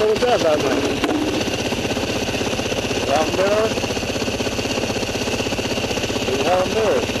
have that one. Round mirror. We have mirror.